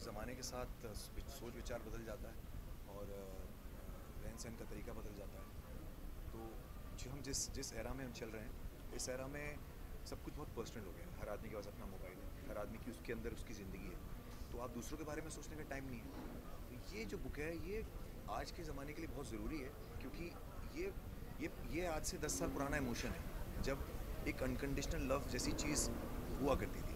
साथ सोच विचार बदल जाता है और रहन सहन का तरीका बदल जाता है। तो जो हम जिस जिस एरा में हम चल रहे हैं, इस एरा में सब कुछ बहुत पर्सनल हो गया है। हर आदमी के पास अपना मोबाइल है, हर आदमी की उसके अंदर उसकी ज़िंदगी है। तो आप दूसरों के बारे में सोचने का टाइम नहीं है। तो ये जो बुक है, ये आज के ज़माने के लिए बहुत ज़रूरी है क्योंकि ये ये ये आज से दस साल पुराना इमोशन है। जब एक अनकंडीशनल लव जैसी चीज़ हुआ करती थी।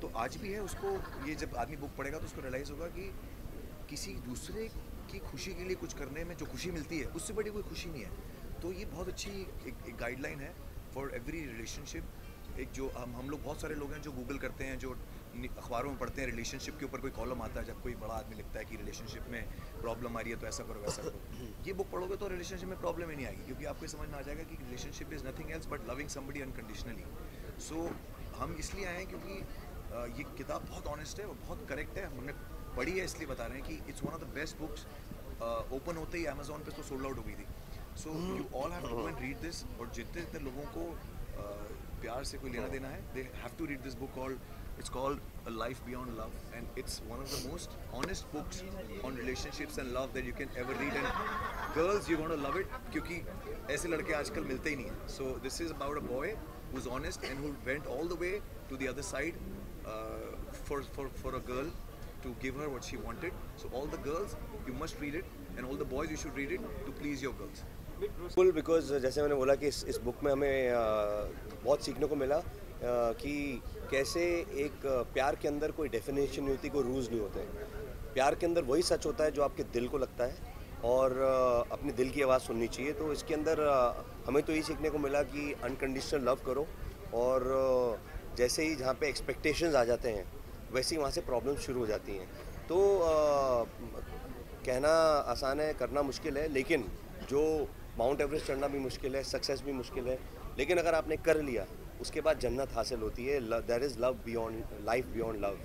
तो आज भी है उसको ये जब आदमी बुक पढ़ेगा तो उसको रियलाइज़ होगा कि किसी दूसरे की खुशी के लिए कुछ करने में जो खुशी मिलती है उससे बड़ी कोई खुशी नहीं है। तो ये बहुत अच्छी एक, एक गाइडलाइन है फॉर एवरी रिलेशनशिप एक जो हम हम लोग बहुत सारे लोग हैं जो गूगल करते हैं जो अखबारों में पढ़ते हैं रिलेशनशिप के ऊपर कोई कॉलम आता है जब कोई बड़ा आदमी लिखता है कि रिलेशनशिप में प्रॉब्लम आ रही है तो ऐसा करो वैसा करो। ये बुक पढ़ोगे तो रिलेशनशिप में प्रॉब्लम ही नहीं आएगी क्योंकि आपको समझ में आ जाएगा कि relationship is nothing else but loving somebody unconditionally so हम इसलिए आए हैं क्योंकि ये किताब बहुत ऑनेस्ट है बहुत करेक्ट है। हमने पढ़ी है इसलिए बता रहे हैं कि it's one of the best books open होते ही अमेजोन पे तो सोल्ड आउट हो गई थी। So you all have to read this और जितने जितने लोगों को प्यार से कोई लेना hmm. देना है they have to read this book called it's called a life beyond love and it's one of the most honest books on relationships and love that you can ever read and girls you want love it क्योंकि ऐसे लड़के आजकल मिलते ही नहीं हैं। So this is about a boy who is honest and who went all the way to the other side for, for, for a girl to give her what she wanted. So all the girls, you must read it, and all the boys, you should read it to please your girls. बिल्कुल because जैसे मैंने बोला कि इस इस book में हमें बहुत सीखने को मिला कि कैसे एक प्यार के अंदर कोई डेफिनेशन नहीं होती कोई रूल्स नहीं होते प्यार के अंदर वही सच होता है जो आपके दिल को लगता है और अपने दिल की आवाज़ सुननी चाहिए तो इसके अंदर हमें तो यही सीखने को मिला कि अनकंडीशनल लव करो और जैसे ही जहाँ पे एक्सपेक्टेशंस आ जाते हैं वैसे ही वहाँ से प्रॉब्लम शुरू हो जाती हैं। तो आ, कहना आसान है करना मुश्किल है लेकिन जो माउंट एवरेस्ट चढ़ना भी मुश्किल है सक्सेस भी मुश्किल है लेकिन अगर आपने कर लिया उसके बाद जन्नत हासिल होती है there is love beyond life beyond love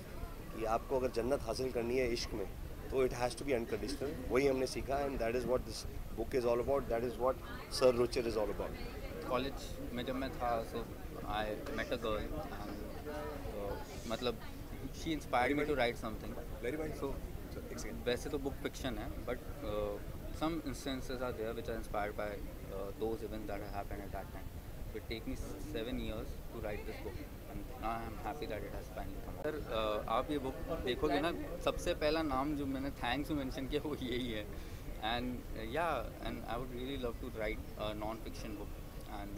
कि आपको अगर जन्नत हासिल करनी है इश्क में तो it has to be unconditional वही हमने सीखा and that is what this book is all about that is what sir रुचर is all about college में जब मैं था आई मेट अ गर्ल मतलब she inspire me to write something वैसे तो बुक फिक्शन है but some instances are there which are inspired by those events that happened at that time it take me 7 years to write this book sir आप ये book देखोगे ना सबसे पहला नाम जो मैंने थैंक्स मेंशन किया वो यही है. एंड या and I would really love to write non fiction book and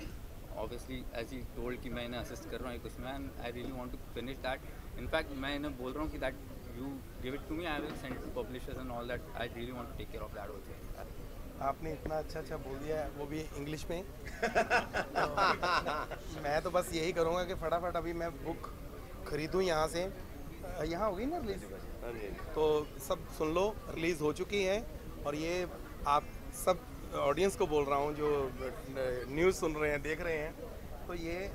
obviously as he told कि मैं इन्हें असिस्ट कर रहा हूँ कुछ में and I really want to finish that in fact मैं इन्हें बोल रहा हूँ कि that you give it to me I will send to publishers and all that I really want to take care of that also आपने इतना अच्छा अच्छा बोल दिया है वो भी इंग्लिश में तो मैं तो बस यही करूँगा कि फटाफट अभी मैं बुक खरीदूँ यहाँ से। यहाँ होगी ना रिलीज़ तो सब सुन लो रिलीज़ हो चुकी है और ये आप सब ऑडियंस को बोल रहा हूँ, जो न्यूज़ सुन रहे हैं, देख रहे हैं तो ये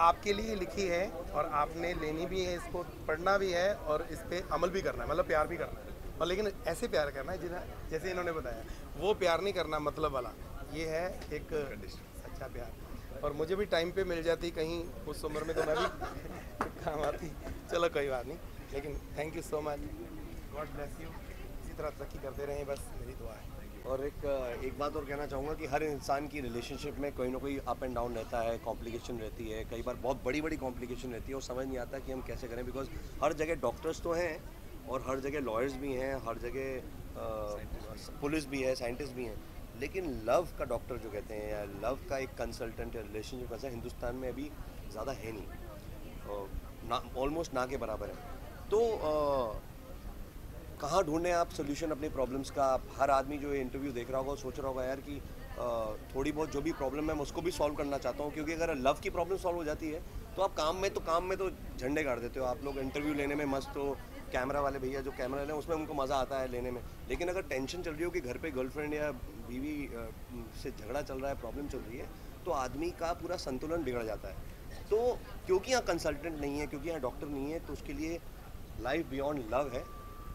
आपके लिए लिखी है और आपने लेनी भी है, इसको पढ़ना भी है और इस पर अमल भी करना है मतलब प्यार भी करना है। और लेकिन ऐसे प्यार करना है, जिन्हें, जैसे इन्होंने बताया, वो प्यार नहीं करना मतलब वाला, ये है एक अच्छा प्यार। और मुझे भी टाइम पे मिल जाती कहीं, उस उम्र में तो मैं भी काम आती, चलो कोई बात नहीं, लेकिन thank you so much God bless you इसी तरह तरक्की करते रहें, बस मेरी दुआ है। और एक एक बात और कहना चाहूँगा कि हर इंसान की रिलेशनशिप में कोई ना कोई अप एंड डाउन रहता है कॉम्प्लिकेशन रहती है। कई बार बहुत बड़ी बड़ी कॉम्प्लिकेशन रहती है और समझ नहीं आता कि हम कैसे करें बिकॉज़ हर जगह डॉक्टर्स तो हैं और हर जगह लॉयर्स भी हैं हर जगह पुलिस भी है। साइंटिस्ट भी हैं लेकिन लव का डॉक्टर जो कहते हैं या लव का एक कंसल्टेंट या रिलेशनशिप ऐसा हिंदुस्तान में अभी ज़्यादा है नहीं। ऑलमोस्ट ना के बराबर है। तो कहाँ ढूंढें आप सोल्यूशन अपनी प्रॉब्लम्स का? हर आदमी जो इंटरव्यू देख रहा होगा सोच रहा होगा, यार कि थोड़ी बहुत जो भी प्रॉब्लम है, मैं उसको भी सॉल्व करना चाहता हूँ, क्योंकि अगर लव की प्रॉब्लम सॉल्व हो जाती है तो आप काम में तो काम में तो झंडे गाड़ देते हो। आप लोग इंटरव्यू लेने में मस्त हो कैमरा वाले भैया जो कैमरा ले उसमें उनको मज़ा आता है लेने में। लेकिन अगर टेंशन चल रही हो कि घर पे गर्लफ्रेंड या बीवी से झगड़ा चल रहा है प्रॉब्लम चल रही है तो आदमी का पूरा संतुलन बिगड़ जाता है। तो क्योंकि यहाँ कंसल्टेंट नहीं है, क्योंकि यहाँ डॉक्टर नहीं है तो उसके लिए लाइफ बियॉन्ड लव है।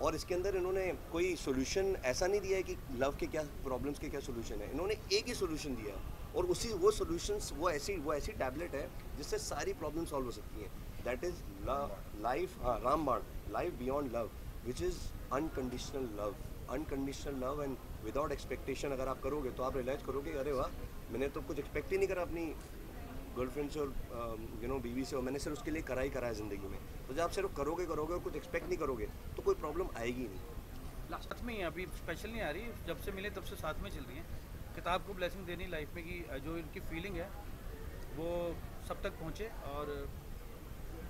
और इसके अंदर इन्होंने कोई सोल्यूशन ऐसा नहीं दिया है कि लव के क्या प्रॉब्लम्स के क्या सोल्यूशन है। इन्होंने एक ही सोल्यूशन दिया है और उसी वो सोल्यूशंस वो ऐसी वो ऐसी टैबलेट है जिससे सारी प्रॉब्लम सॉल्व हो सकती हैं। दैट इज़ लाइफ हाँ रामबाण life beyond love which is unconditional love unconditional love and without expectation अगर आप करोगे तो आप रियलाइज़ करोगे अरे वाह, मैंने तो कुछ एक्सपेक्ट ही नहीं करा अपनी गर्लफ्रेंड से और यू नो बीवी से और मैंने सिर्फ़ उसके लिए करा ही करा है ज़िंदगी में। तो जब आप सिर्फ़ करोगे करोगे और कुछ एक्सपेक्ट नहीं करोगे तो कोई प्रॉब्लम आएगी नहीं। लास्ट में ही अभी स्पेशल नहीं आ रही। जब से मिले तब से साथ में चल रही हैं। किताब को ब्लेसिंग देनी लाइफ में कि जो इनकी फीलिंग है, वो सब तक पहुँचे और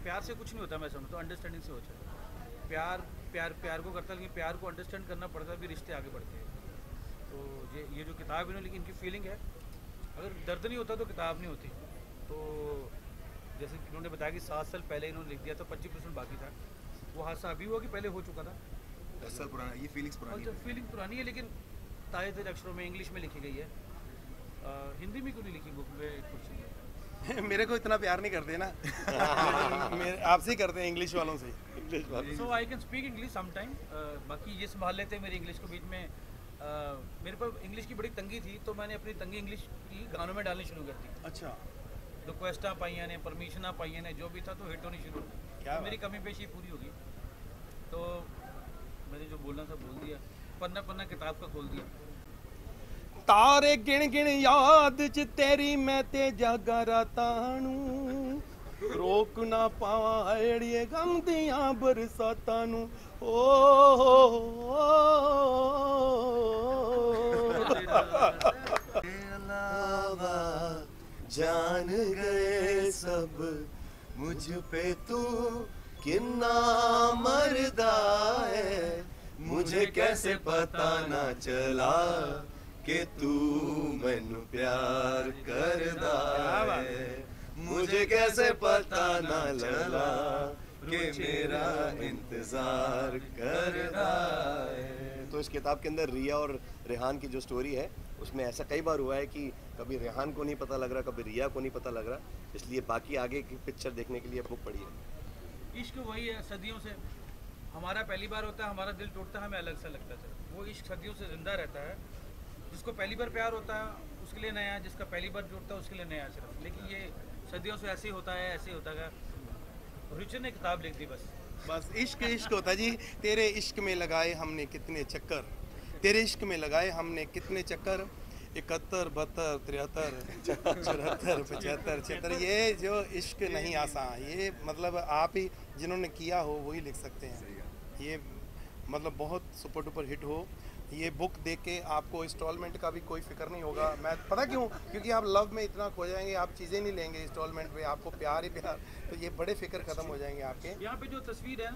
प्यार से कुछ नहीं होता, मैं समझता हूँ अंडरस्टैंडिंग से है प्यार प्यार प्यार को करता है, लेकिन प्यार को अंडरस्टैंड करना पड़ता है, फिर रिश्ते आगे बढ़ते हैं। तो ये ये जो किताब इन्होंने लिखी इनकी फीलिंग है, अगर दर्द नहीं होता तो किताब नहीं होती। तो जैसे इन्होंने बताया कि सात साल पहले इन्होंने लिख दिया था, पच्चीस परसेंट बाकी था। वो हादसा अभी हुआ कि पहले हो चुका था? दस साल पुराना ये फीलिंग्स पुरानी जब है। फीलिंग पुरानी है लेकिन ताजे तेज अक्षरों में इंग्लिश में लिखी गई है। अ, हिंदी में क्यों नहीं लिखी बुक में कुछ मेरे को इतना प्यार नहीं करते ना। आपसे ही करते हैं इंग्लिश वालों से। So. I can speak English some time बाकी ये संभाल लेते हैं मेरी इंग्लिश को बीच में। अ, मेरे पर इंग्लिश की बड़ी तंगी थी तो मैंने अपनी तंगी इंग्लिश की गानों में डालनी शुरू कर दी। अच्छा। रिक्वेस्टा पाइया ने परमिशना पाइया ने जो भी था तो हिट होनी शुरू हो गई। क्या तो मेरी कमी पेशी पूरी होगी तो मैंने जो बोलना था बोल दिया पन्ना पन्ना किताब का खोल दिया ਤਾਰੇ ਗਿਣ ਗਿਣ ਯਾਦ ਚ ਤੇਰੀ ਮੈਂ ਤੇ ਜਾਗਾ ਰਾਤਾਂ ਨੂੰ ਰੋਕ ਨਾ ਪਾਵਾਂ ਏੜੀਏ ਗਮ ਦੀਆਂ ਬਰਸਾਤਾਂ ਨੂੰ ਓ अलावा जान गए सब मुझ पे तू किन्ना मरदा है। मुझे कैसे पता ना चला कि तू मैनू प्यार करदा है। मुझे कैसे पता ना चला कि मेरा इंतज़ार करदा तो इस किताब के अंदर रिया और रेहान की जो स्टोरी है, उसमें ऐसा कई बार हुआ है कि कभी रेहान को नहीं पता लग रहा, कभी रिया को नहीं पता लग रहा, इसलिए बाकी आगे की पिक्चर देखने के लिए बुक पढ़ी है। इश्क वही है, सदियों से हमारा पहली बार होता है, हमारा दिल टूटता है, हमें अलग सा लगता है। वो इश्क सदियों से ज़िंदा रहता है, जिसको पहली बार प्यार होता है, उसके लिए नया, जिसका पहली बार जुड़ता है, उसके लिए नया सिर्फ़। लेकिन ये सदियों से ऐसे ही होता है, ऐसे ही होता है। रिचर ने किताब लिख दी बस। बस इश्क इश्क होता जी। तेरे इश्क में लगाए हमने कितने चक्कर। तेरे इश्क में लगाए हमने कितने चक्कर। इकहत्तर, बहत्तर, तिहत्तर, चौहत्तर, पचहत्तर, छिहत्तर, ये जो इश्क नहीं आसान, ये मतलब आप ही जिन्होंने किया हो वही लिख सकते हैं। ये मतलब बहुत सुपर डुपर हिट हो। ये बुक देख के आपको इंस्टॉलमेंट का भी कोई फ़िक्र नहीं होगा। मैं पता क्यों? क्योंकि आप लव में इतना खो जाएँगे आप चीज़ें नहीं लेंगे इंस्टॉलमेंट पे आपको प्यार ही प्यार। तो ये बड़े फ़िक्र ख़त्म हो जाएँगे आपके। यहाँ पे जो तस्वीर है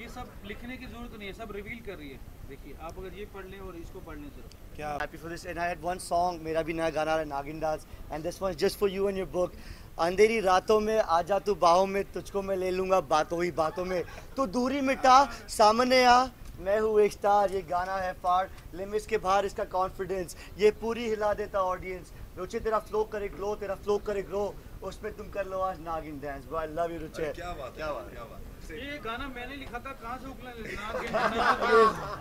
ये सब लिखने की ज़रूरत नहीं है सब रिवील कर रही है। देखिए आप अगर ये पढ़ लें और इसको पढ़ लें सिर्फ़ क्या? Happy for this and I had one song मेरा भी नया गाना है Nagin dance and this one is just for you and your अंधेरी रातों में आजा तू बाहों में तुझको मैं ले लूँगा बातों ही बातों में। तो दूरी मिटा सामने आ मैं हूँ एक स्टार ये गाना है फार लिमिट्स के बाहर इसका कॉन्फिडेंस ये पूरी हिला देता ऑडियंस रुचि तेरा फ्लो करे ग्लो तेरा फ्लो करे ग्रो उसमें तुम कर लो आज Nagin dance I love you Ruchi. क्या बात क्या बात क्या बात ये गाना मैंने लिखा था कहाँ से उगला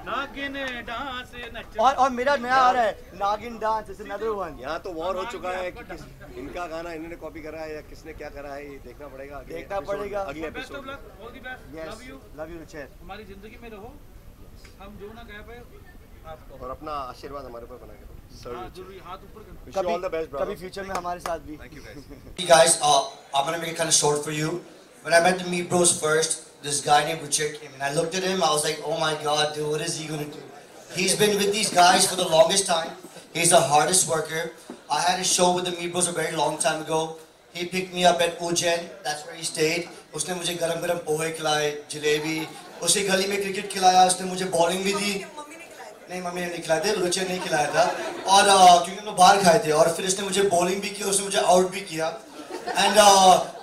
नागिन नागिन डांस नच। और और मेरा नया आ रहा है Nagin dance is another one यहाँ तो वॉर हो चुका है कि किस इनका गाना इन्होंने कॉपी करा है या किसने क्या करा है ये देखना पड़ेगा देखना पड़ेगा। अगले best of episode luck all the best love you love you Ruchi. हमारी ज़िंदगी में रहो। हम जो ना कह पाए आपको और अपना आशीर्वाद हमारे ऊपर बना के दो हाँ ज़रूरी हाथ ऊपर कर Wish you all the best, कभी brother. फ्यूचर में हमारे साथ भी thank you guys Hey guys, uh, I'm gonna make it kind of short for you. When I met the Meat Bros first, this guy named Richard came and I looked at him, I was like, oh my god, dude, what is he gonna do? He's been with these guys for the longest time. He's the hardest worker. I had a show with the Meat Bros a very long time ago. He picked me up at Ujjain, that's where he stayed. उसने मुझे गरम गरम पोहे खिलाए जलेबी उसी गली में cricket खिलाया उसने मुझे बॉलिंग भी दी। नहीं मम्मी ने नहीं खिलाए थे रुचि नहीं खिलाया था। और क्योंकि हम लोग बाहर खाए थे और फिर इसने मुझे बॉलिंग भी की उसने मुझे आउट भी किया। एंड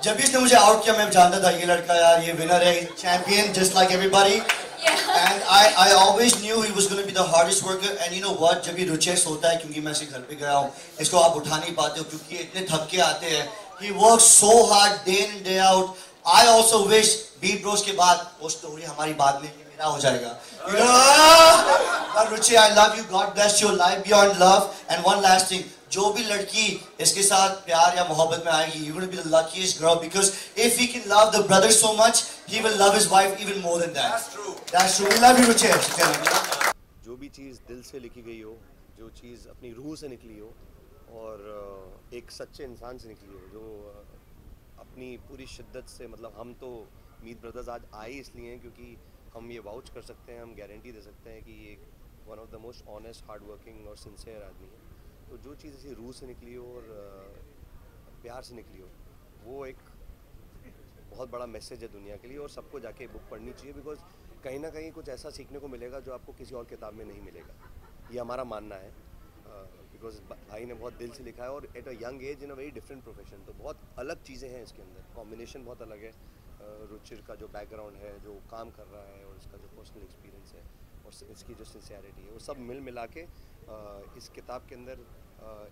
जब भी इसने मुझे आउट किया मैं जानता था ये लड़का यार ये विनर है champion just like everybody and I I always knew he was gonna be the hardest worker and you know what जब ये रुचि सोता है क्योंकि मैं इसके घर पे गया हूँ इसको आप उठा नहीं पाते हो क्योंकि इतने थक के आते हैं। He work so hard day in day out I also wish beat bros के बाद वो स्टोरी हमारी बाद में मेरा हो जाएगा। Ruchi I love you God bless your life beyond love and one last thing जो भी लड़की इसके साथ प्यार या मोहब्बत में आएगी you will be the luckiest girl because if you can love the brother so much he will love his wife even more than that that's true that's true we love you Ruchi जो भी चीज़ दिल से लिखी गई हो जो चीज़ अपनी रूह से निकली हो और एक सच्चे इंसान से निकली हो जो अपनी पूरी शिद्दत से मतलब हम तो मीत ब्रदर्स आज आए इसलिए हैं क्योंकि हम ये वाउच कर सकते हैं, हम गारंटी दे सकते हैं कि ये one of the most honest hard working और सिंसेयर आदमी है। तो जो चीज़ ऐसी रूह से निकली हो और प्यार से निकली हो, वो एक बहुत बड़ा मैसेज है दुनिया के लिए और सबको जाके बुक पढ़नी चाहिए बिकॉज़ कहीं ना कहीं कुछ ऐसा सीखने को मिलेगा जो आपको किसी और किताब में नहीं मिलेगा। ये हमारा मानना है। बिकॉज़ भाई ने बहुत दिल से लिखा है और at a young age in a very different profession तो बहुत अलग चीज़ें हैं इसके अंदर। कॉम्बिनेशन बहुत अलग है। रुचिर का जो बैकग्राउंड है, जो काम कर रहा है और इसका जो पर्सनल एक्सपीरियंस है और इसकी जो सिंसियरिटी है, वो सब मिल मिला के इस किताब के अंदर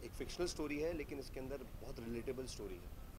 एक फिक्शनल स्टोरी है, लेकिन इसके अंदर बहुत रिलेटेबल स्टोरी है।